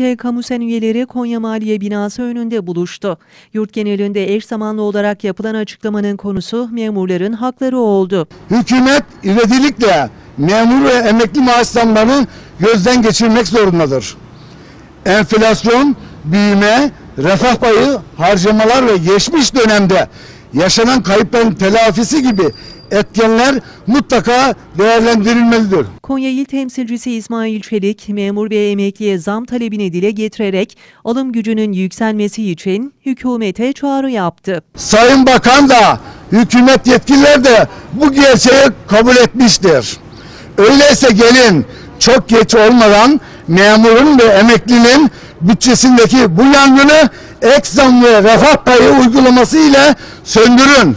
AK Kamusen üyeleri Konya Maliye binası önünde buluştu. Yurt genelinde eş zamanlı olarak yapılan açıklamanın konusu memurların hakları oldu. Hükümet ivedilikle memur ve emekli maaş zamlarını gözden geçirmek zorundadır. Enflasyon, büyüme, refah payı, harcamalar ve geçmiş dönemde yaşanan kayıpların telafisi gibi etkenler mutlaka değerlendirilmelidir. Konya İl Temsilcisi İsmail Çelik, memur ve emekliye zam talebini dile getirerek alım gücünün yükselmesi için hükümete çağrı yaptı. Sayın Bakan da hükümet yetkililer de bu gerçeği kabul etmiştir. Öyleyse gelin çok geç olmadan memurun ve emeklinin bütçesindeki bu yangını ek zam ve refah payı uygulaması ile söndürün.